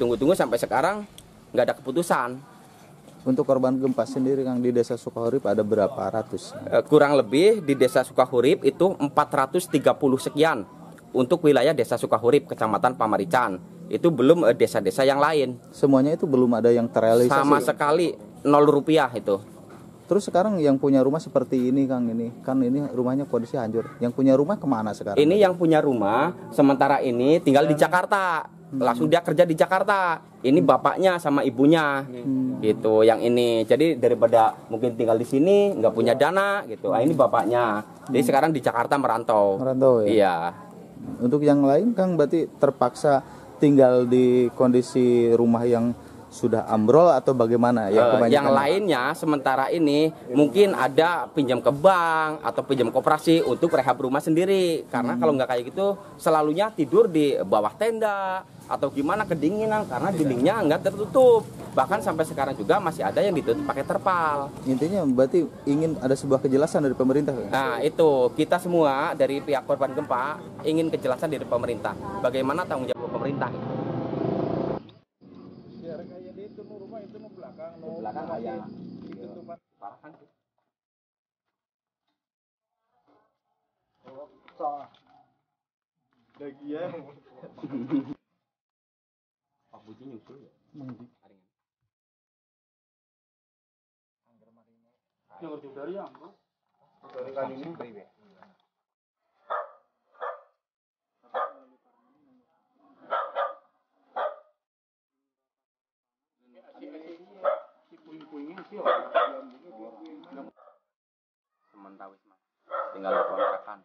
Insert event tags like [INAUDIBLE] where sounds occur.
tunggu-tunggu sampai sekarang nggak ada keputusan. Untuk korban gempa sendiri Kang di Desa Sukahurip ada berapa ratus? Eh, kurang lebih di Desa Sukahurip itu 430 sekian untuk wilayah Desa Sukahurip, Kecamatan Pamarican. Itu belum eh, desa-desa yang lain. Semuanya itu belum ada yang terrealisasi. Sama sekali nol rupiah itu. Terus sekarang yang punya rumah seperti ini Kang ini kan ini rumahnya kondisi hancur. Yang punya rumah ke mana sekarang? Ini yang punya rumah sementara ini tinggal di Jakarta. Langsung dia kerja di Jakarta. Ini bapaknya sama ibunya. Gitu yang ini. Jadi daripada mungkin tinggal di sini nggak punya dana gitu. Ah ini bapaknya. Jadi sekarang di Jakarta merantau. Merantau ya. Iya. Untuk yang lain Kang berarti terpaksa tinggal di kondisi rumah yang sudah ambrol atau bagaimana? Eh, kebanyakan- yang lainnya sementara ini mungkin ada pinjam ke bank atau pinjam koperasi untuk rehab rumah sendiri karena kalau nggak kayak gitu selalunya tidur di bawah tenda atau gimana kedinginan karena dindingnya nggak tertutup bahkan sampai sekarang juga masih ada yang ditutup pakai terpal Intinya berarti ingin ada sebuah kejelasan dari pemerintah. Kang? nah itu kita semua dari pihak korban gempa ingin kejelasan dari pemerintah bagaimana tanggung jawab pemerintah belakang ayah parah kan? [LAUGHS] Pak Buji nyusul ya? Si puing-puingnya sih Tawisma. Tinggal kontrakan.